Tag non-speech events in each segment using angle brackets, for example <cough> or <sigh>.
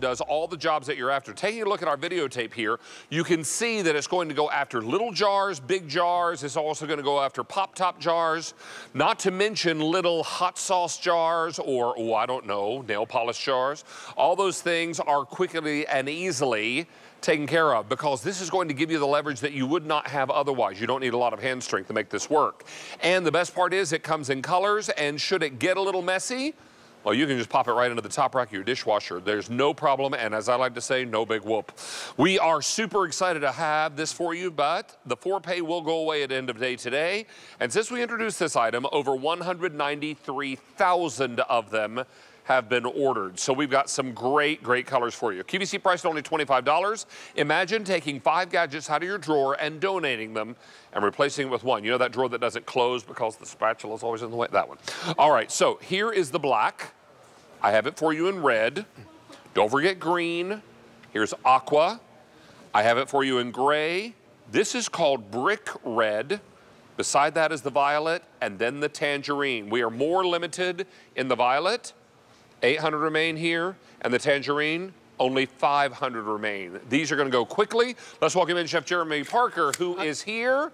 does all the jobs that you're after. Taking a look at our videotape here, you can see that it's going to go after little jars, big jars. It's also going to go after pop-top jars, not to mention little hot sauce jars or, oh, I don't know, nail polish jars. All those things are quickly and easily taken care of because this is going to give you the leverage that you would not have otherwise. You don't need a lot of hand strength to make this work. And the best part is it comes in colors and should it get a little messy, well, you can just pop it right into the top rack of your dishwasher. There's no problem, and as I like to say, no big whoop. We are super excited to have this for you, but the four-pay will go away at end of day today. And since we introduced this item, over 193,000 of them have been ordered. So we've got some great, great colors for you. QVC price only $25. Imagine taking five gadgets out of your drawer and donating them and replacing it with one. You know that drawer that doesn't close because the spatula is always in the way? That one. All right, so here is the black. I have it for you in red. Don't forget green. Here's aqua. I have it for you in gray. This is called brick red. Beside that is the violet and then the tangerine. We are more limited in the violet 800 remain here, and the tangerine, only 500 remain. These are gonna go quickly. Let's welcome in Chef Jeremy Parker, who is here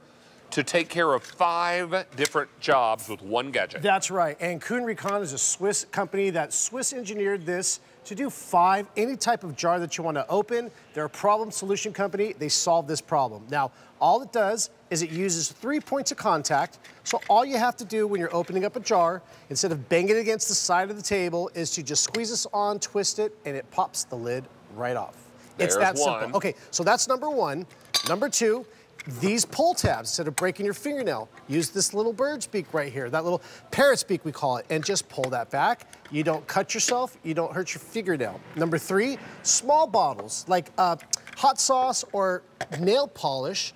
to take care of five different jobs with one gadget. That's right, and Kuhn Rikon is a Swiss company that Swiss engineered this to do five, any type of jar that you want to open. They're a problem solution company. They solve this problem. Now, all it does is it uses three points of contact. So all you have to do when you're opening up a jar, instead of banging it against the side of the table, is to just squeeze this on, twist it, and it pops the lid right off. There's it's that one. simple. Okay, so that's number one. Number two, these pull tabs, instead of breaking your fingernail, use this little bird's beak right here, that little parrot's beak we call it, and just pull that back. You don't cut yourself, you don't hurt your fingernail. Number three, small bottles, like uh, hot sauce or nail polish,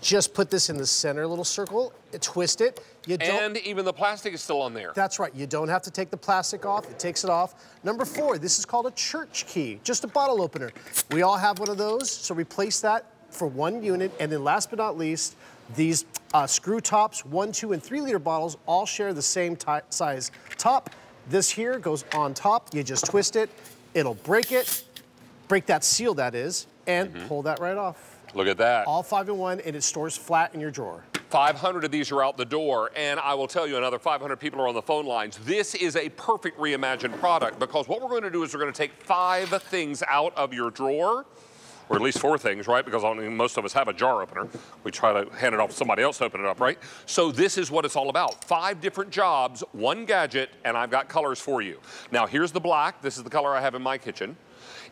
just put this in the center little circle, twist it. You don't, And even the plastic is still on there. that's right, you don't have to take the plastic off, it takes it off. Number four, this is called a church key, just a bottle opener. We all have one of those, so replace that for one unit. And then last but not least, these uh, screw tops, one, two, and three liter bottles all share the same size top. This here goes on top, you just twist it, it'll break it, break that seal that is, and pull that right off. Look at that. All five in one, and it stores flat in your drawer. 500 of these are out the door, and I will tell you another 500 people are on the phone lines. This is a perfect reimagined product because what we're going to do is we're going to take five things out of your drawer, or at least four things, right? Because only most of us have a jar opener. We try to hand it off to somebody else to open it up, right? So this is what it's all about. Five different jobs, one gadget, and I've got colors for you. Now here's the black. This is the color I have in my kitchen.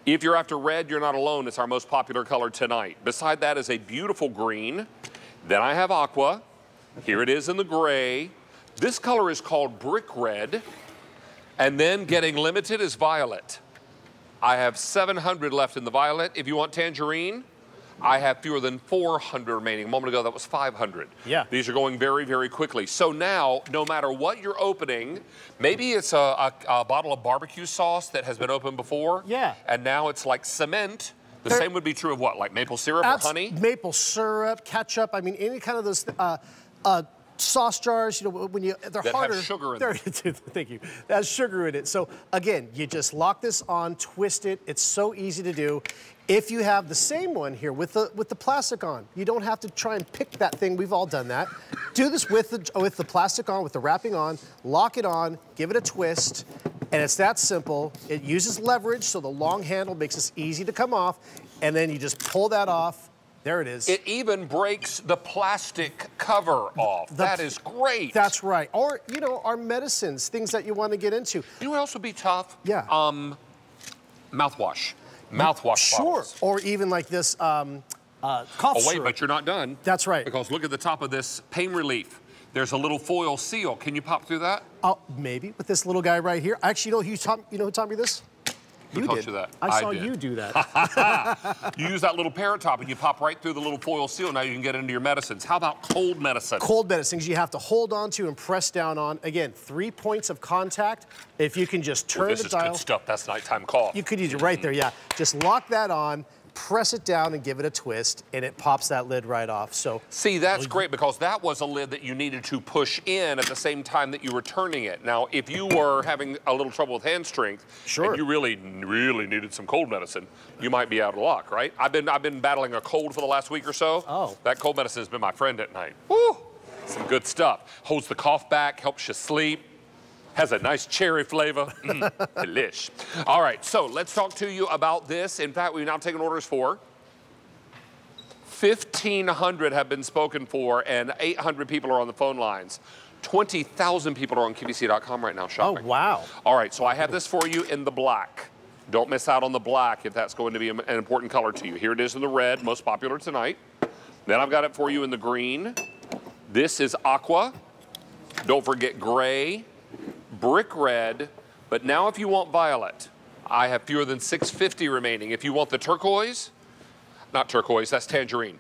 If you're after red, you're not alone. It's our most popular color tonight. Beside that is a beautiful green. Then I have aqua. Here it is in the gray. This color is called brick red. And then getting limited is violet. I have 700 left in the violet. If you want tangerine, I have fewer than 400 remaining. A moment ago, that was 500. Yeah. These are going very, very quickly. So now, no matter what you're opening, maybe it's a, a, a bottle of barbecue sauce that has been opened before. Yeah. And now it's like cement. The same would be true of what? Like maple syrup or honey? Maple syrup, ketchup. I mean, any kind of those uh, uh, sauce jars. You know, when you they're That have harder. sugar in <laughs> Thank you. That has sugar in it. So again, you just lock this on, twist it. It's so easy to do. If you have the same one here with the with the plastic on, you don't have to try and pick that thing. We've all done that. Do this with the with the plastic on, with the wrapping on. Lock it on. Give it a twist. And it's that simple. It uses leverage, so the long handle makes this easy to come off. And then you just pull that off. There it is. It even breaks the plastic cover off. that is great. That's right. Or, you know, our medicines, things that you want to get into. You know what else would be tough? Yeah. Um, mouthwash. Mouthwash Sure. bottles. Or even like this um, uh, cough Oh, wait, syrup. but you're not done. That's right. Because look at the top of this pain relief. There's a little foil seal. Can you pop through that? Oh, maybe with this little guy right here. Actually, you know who taught, you know who taught me this? Who you taught did. you that? I I saw did. you do that. <laughs> You use that little parrot top and you pop right through the little foil seal. Now you can get into your medicines. How about cold medicine? Cold medicines you have to hold on to and press down on. Again, three points of contact. If you can just turn this the is good stuff. That's nighttime cough. You could use it right there, yeah. Just lock that on, press it down and give it a twist, and it pops that lid right off. So See, that's great because that was a lid that you needed to push in at the same time that you were turning it. Now, if you were having a little trouble with hand strength, Sure. and you really, really needed some cold medicine, you might be out of luck, right? I've been, I've been battling a cold for the last week or so. Oh. That cold medicine has been my friend at night. Woo! Some good stuff. Holds the cough back, helps you sleep. Has a nice cherry flavor. <laughs> Mm, delish. All right, so let's talk to you about this. In fact, we've now taken orders for 1,500 have been spoken for, and 800 people are on the phone lines. 20,000 people are on QVC.com right now Oh, wow. All right, so I have this for you in the black. Don't miss out on the black if that's going to be an important color to you. Here it is in the red, most popular tonight. Then I've got it for you in the green. This is aqua. Don't forget gray, brick red, but now if you want violet, I have fewer than 650 remaining. If you want the turquoise, not turquoise, that's tangerine.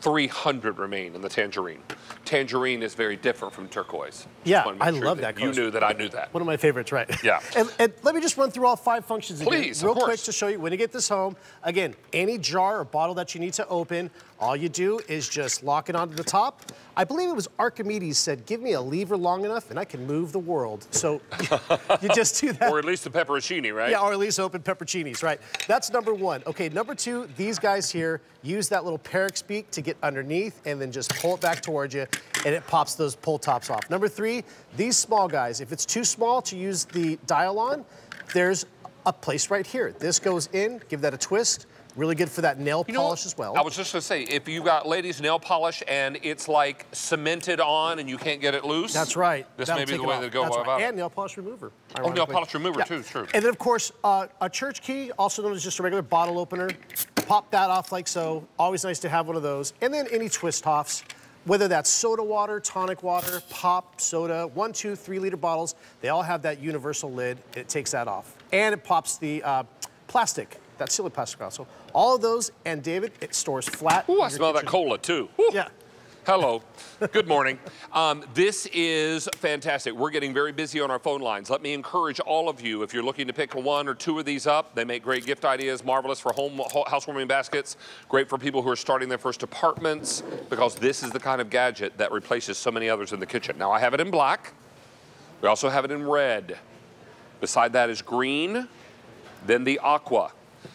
300 remain in the tangerine. Tangerine is very different from turquoise. Yeah, I sure love that You color. knew that I knew that. One of my favorites, right? Yeah. <laughs> And, and let me just run through all five functions again, Please, real quick to show you when you get this home. Again, any jar or bottle that you need to open, all you do is just lock it onto the top. I believe it was Archimedes said, "Give me a lever long enough, and I can move the world." So <laughs> you just do that. Or at least the pepperoncini, right? Yeah, or at least open pepperoncinis, right? That's number one. Okay, number two, these guys here use that little parrot's beak to get underneath and then just pull it back towards you and it pops those pull tops off. Number three, these small guys, if it's too small to use the dial on, there's a place right here. This goes in, give that a twist. Really good for that nail You polish as well. I was just gonna say, if you got ladies nail polish and it's like cemented on and you can't get it loose. That's right. This That'll may be the way to go That's about right. it. And nail polish remover. Oh, nail polish remover too, true. And then of course, uh, a church key, also known as just a regular bottle opener. Pop that off like so. Always nice to have one of those. And then any twist offs, whether that's soda water, tonic water, pop, soda, one, two, three liter bottles, they all have that universal lid. It takes that off. And it pops the uh, plastic, that sealant plastic off. So all of those, and David, it stores flat. Ooh, I smell that cola too. Woo. Yeah. Hello. Good morning. Um, this is fantastic. We're getting very busy on our phone lines. Let me encourage all of you, if you're looking to pick one or two of these up, they make great gift ideas, marvelous for home ho- housewarming baskets, great for people who are starting their first apartments, because this is the kind of gadget that replaces so many others in the kitchen. Now, I have it in black. We also have it in red. Beside that is green, then the aqua.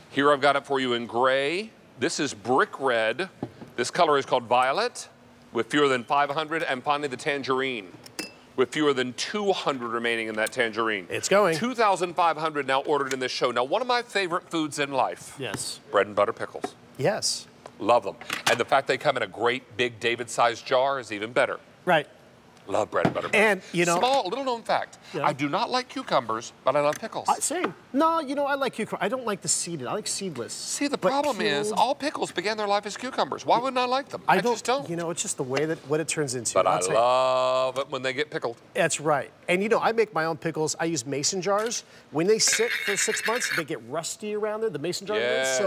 Here I've got it for you in gray. This is brick red. This color is called violet with fewer than 500. And finally the tangerine with fewer than 200 remaining in that tangerine. It's going. 2,500 now ordered in this show. Now, one of my favorite foods in life, Yes. bread and butter pickles. Yes. Love them. And the fact they come in a great big David-sized jar is even better. Right. Love bread and butter. And, you know- Small, little known fact, Yeah. I do not like cucumbers, but I love pickles. Uh, same. No, you know, I like cucumber. I don't like the seeded. I like seedless. See, the problem is all pickles began their life as cucumbers. Why wouldn't I like them? I don't, just don't. You know, it's just the way that what it turns into. but I I'll tell you. love it when they get pickled. That's right. And you know, I make my own pickles. I use mason jars. When they sit for six months, they get rusty around there, the mason jar. Yes.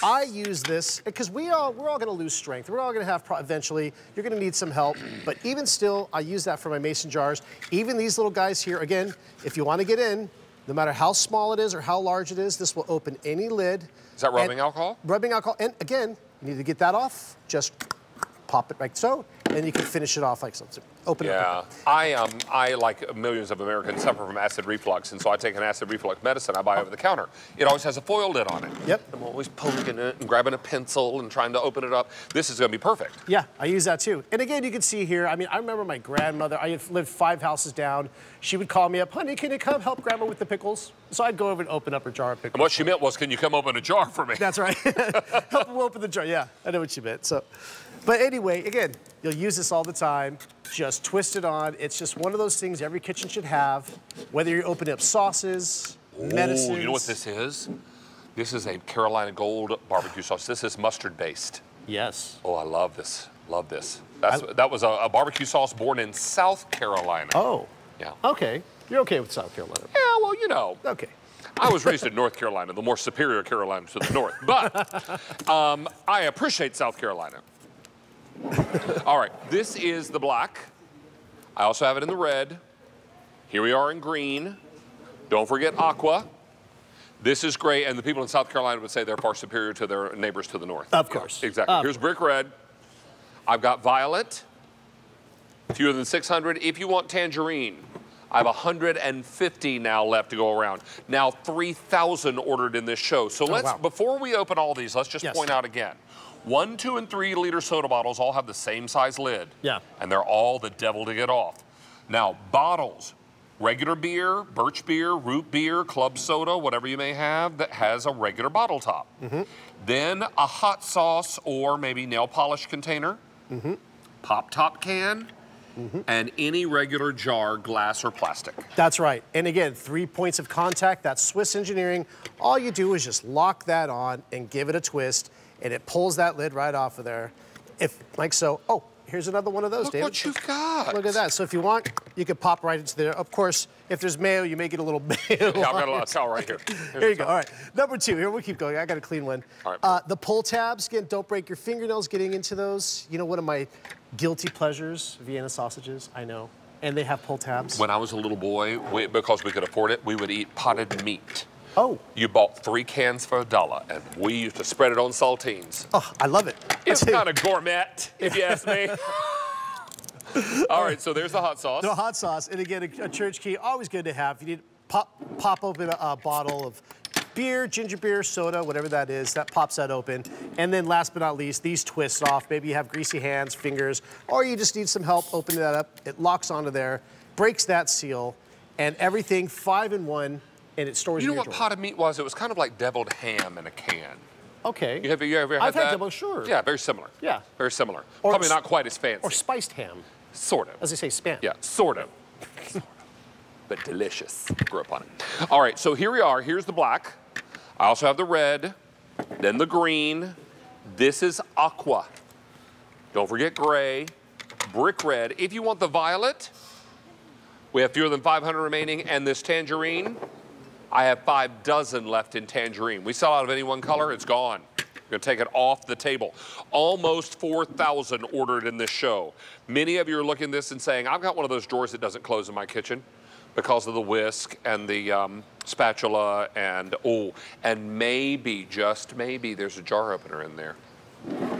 So I use this because we all we're all going to lose strength. We're all going to have pro- eventually. You're going to need some help. But even still, I use that for my mason jars. Even these little guys here. Again, if you want to get in, no matter how small it is or how large it is, this will open any lid. Is that rubbing And- alcohol? Rubbing alcohol. And again, you need to get that off. Just pop it like so, and you can finish it off like so. Open it Yeah, up. I um, I like millions of Americans suffer from acid reflux, and so I take an acid reflux medicine I buy over the counter. It always has a foil lid on it. Yep. I'm always poking it and grabbing a pencil and trying to open it up. This is going to be perfect. Yeah, I use that too. And again, you can see here, I mean, I remember my grandmother, I lived five houses down. She would call me up, honey, can you come help grandma with the pickles? So I'd go over and open up her jar of pickles. And what she meant was, can you come open a jar for me? That's right. <laughs> help them open the jar. Yeah, I know what she meant. So, but anyway, again, you'll use this all the time. Just twist it on. It's just one of those things every kitchen should have. Whether you're opening up sauces, medicines. You know what this is? This is a Carolina Gold barbecue sauce. This is mustard based. Yes. Oh, I love this. Love this. That's, that was a, a barbecue sauce born in South Carolina. Oh. Yeah. Okay. You're okay with South Carolina. Yeah, well, you know. Okay. I was raised in North Carolina, the more superior Carolina to the north. But <laughs> um, I appreciate South Carolina. <laughs> All right, this is the black. I also have it in the red. Here we are in green. Don't forget aqua. This is gray, and the people in South Carolina would say they're far superior to their neighbors to the north. Of course. Yeah, exactly. Of Here's brick red. I've got violet, fewer than 600. If you want tangerine, I have 150 now left to go around. Now 3,000 ordered in this show. So oh, let's, wow. before we open all these, let's just Yes. point out again. One, two, and three liter soda bottles all have the same size lid. Yeah. And they're all the devil to get off. Now, bottles, regular beer, birch beer, root beer, club soda, whatever you may have that has a regular bottle top. Mm-hmm. Then a hot sauce or maybe nail polish container, mm-hmm. pop top can, mm-hmm. and any regular jar, glass or plastic. That's right. And again, three points of contact, that's Swiss engineering. All you do is just lock that on and give it a twist, and it pulls that lid right off of there. If, like so, oh, here's another one of those, Look David. what you've got. Look at that. So if you want, you could pop right into there. Of course, if there's mayo, you may get a little <laughs> mayo. Yeah, I've got a lot of towel right here. <laughs> There you go. All right. Number two. Here we'll keep going. I got a clean one. All right. Uh, the pull tabs. Again, don't break your fingernails getting into those. You know, one of my guilty pleasures, Vienna sausages. I know, and they have pull tabs. When I was a little boy, we, because we could afford it, we would eat potted meat. Oh, You bought three cans for a dollar, and we used to spread it on saltines. oh, I love it. It's I tell you, kind of gourmet, if you ask me. <laughs> All right, so there's the hot sauce. The hot sauce, and again, a, a church key, always good to have. You need pop pop open a, a bottle of beer, ginger beer, soda, whatever that is. That pops that open. And then last but not least, these twist off. Maybe you have greasy hands, fingers, or you just need some help opening that up. It locks onto there, breaks that seal, and everything five in one, and it stores You know what drawer. of meat was? It was kind of like deviled ham in a can. Okay. You have you ever had I've had that? double, sure. Yeah, very similar. Yeah. Very similar. Or Probably not quite as fancy. Or spiced ham, sort of. as they say, spam. Yeah, sort of. Sort <laughs> of. But delicious. Grew up on it. All right, so here we are. Here's the black. I also have the red, then the green. This is aqua. Don't forget gray, brick red. If you want the violet, we have fewer than 500 remaining, and this tangerine, I have five dozen left in tangerine. We sell out of any one color, it's gone. We're gonna take it off the table. Almost 4,000 ordered in this show. Many of you are looking at this and saying, I've got one of those drawers that doesn't close in my kitchen because of the whisk and the um, spatula and, oh, and maybe, just maybe, there's a jar opener in there.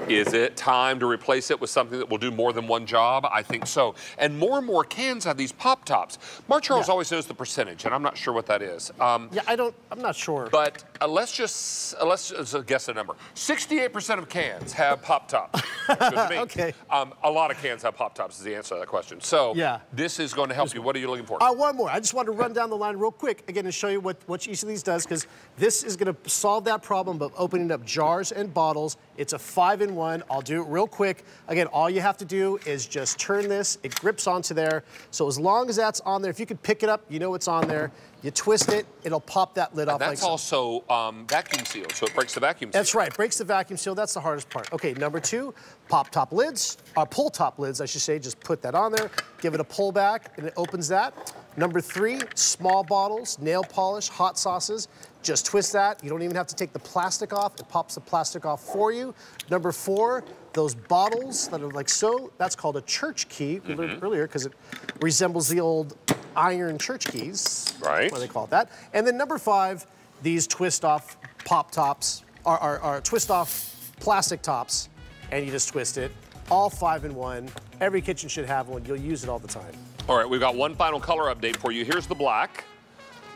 Is it time to replace it with something that will do more than one job? I think so. And more and more cans have these pop tops. Mark Charles Yeah. always knows the percentage, and I'm not sure what that is. Um, Yeah, I don't, I'm not sure. but uh, let's just uh, let's just uh, guess a number. 68% of cans have pop tops. Good to me. Okay. Um, a lot of cans have pop tops is the answer to that question. So Yeah. this is going to help you. What are you looking for? Uh, one more. I just want to run down the line real quick again and show you what, what each of these does because this is going to solve that problem of opening up jars and bottles. It's a five in one. I'll do it real quick. Again, all you have to do is just turn this. It grips onto there. So as long as that's on there, if you could pick it up, you know it's on there. You twist it, it'll pop that lid off like That's so. also um, vacuum sealed, so it breaks the vacuum seal. That's right, breaks the vacuum seal. That's the hardest part. Okay, number two, pop top lids, or pull top lids, I should say. Just put that on there, give it a pull back, and it opens that. Number three, small bottles, nail polish, hot sauces. Just twist that. You don't even have to take the plastic off. It pops the plastic off for you. Number four, those bottles that are like so, that's called a church key. We learned mm-hmm. earlier because it resembles the old iron church keys. Right. That's why they call it that. And then number five, these twist off pop tops, are, are, are twist off plastic tops, and you just twist it. All five in one. Every kitchen should have one. You'll use it all the time. All right, we've got one final color update for you. Here's the black.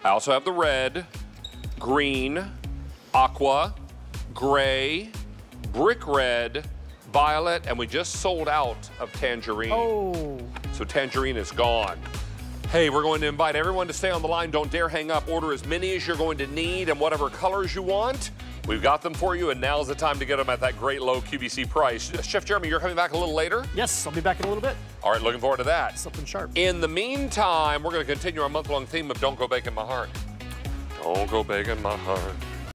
I also have the red, green, aqua, gray, brick red, violet, and we just sold out of tangerine. Oh. So tangerine is gone. Hey, we're going to invite everyone to stay on the line. Don't dare hang up. Order as many as you're going to need and whatever colors you want. We've got them for you, and now's the time to get them at that great low QVC price. Chef Jeremy, you're coming back a little later? Yes, I'll be back in a little bit. All right, looking forward to that. Something sharp. In the meantime, we're going to continue our month-long theme of Don't Go Baking My Heart. Don't go begging my heart.